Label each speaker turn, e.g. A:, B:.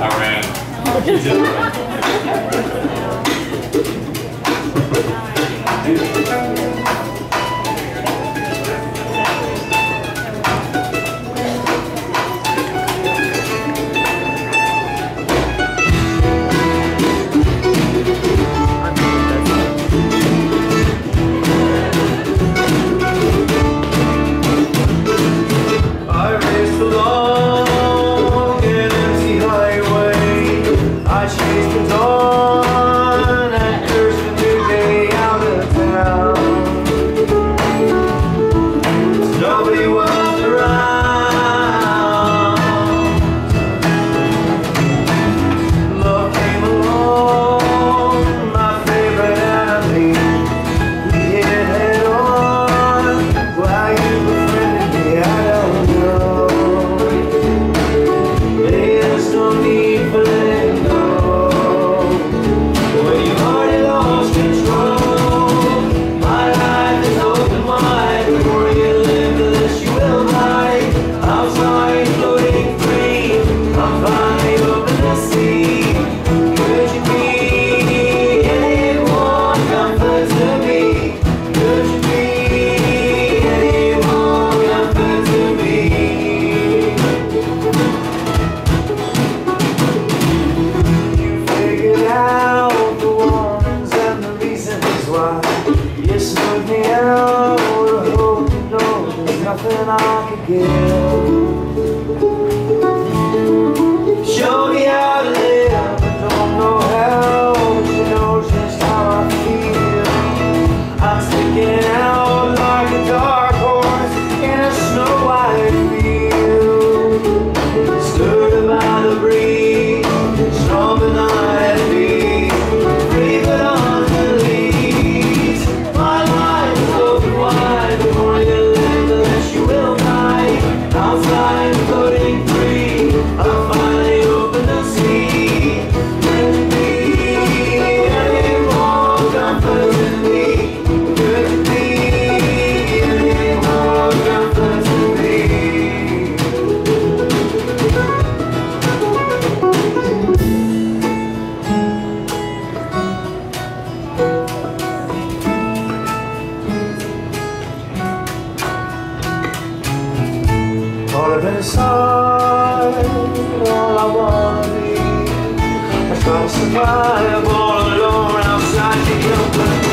A: Iran. Egypt. This is the end, oh, no, there's nothing I can give. time. All inside, all I want I try to survive all alone outside the open